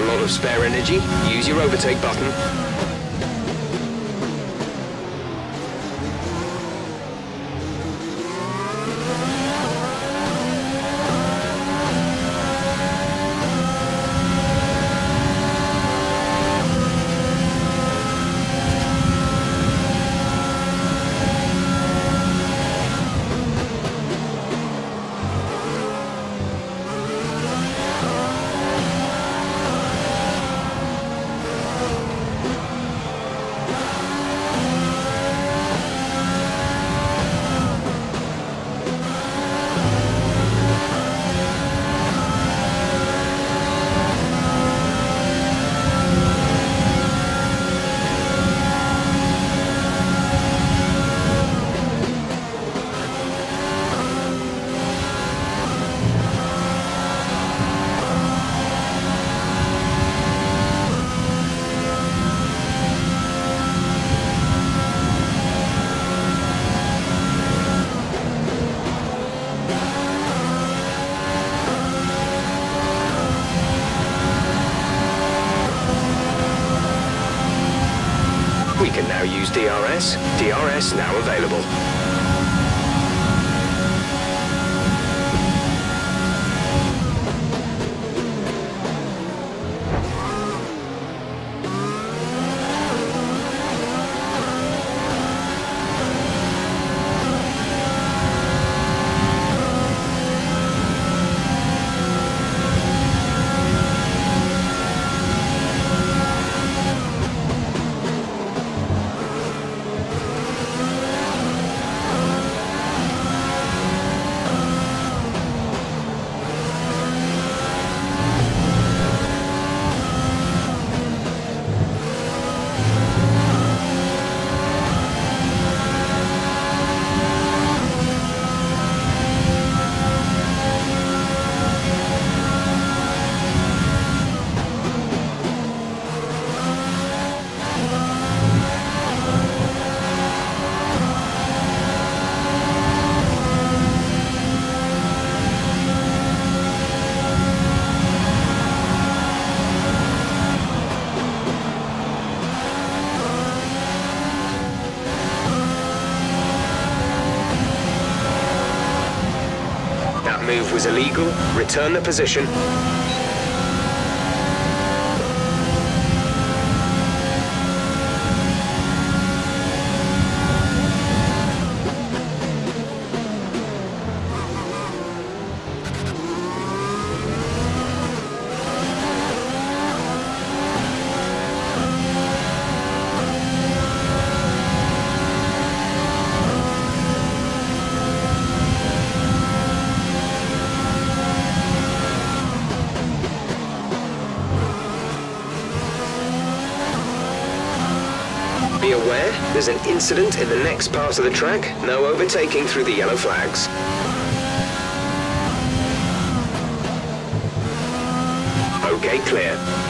A lot of spare energy? Use your overtake button. DRS. DRS now available. Move was illegal. Return the position. Be aware, there's an incident in the next part of the track. No overtaking through the yellow flags. Okay, clear.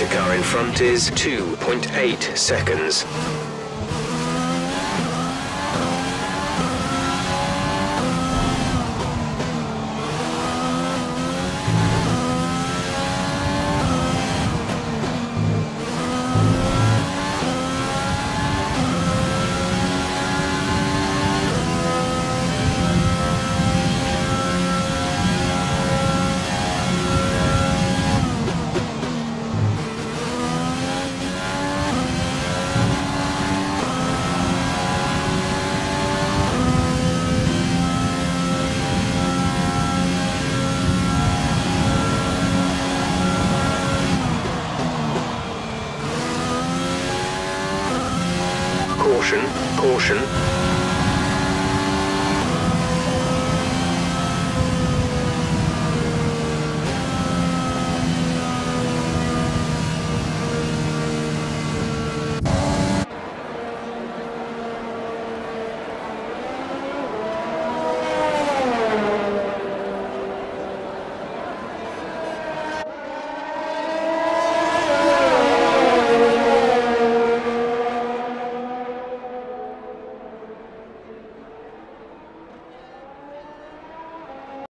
Car in front is 2.8 seconds. Caution, caution.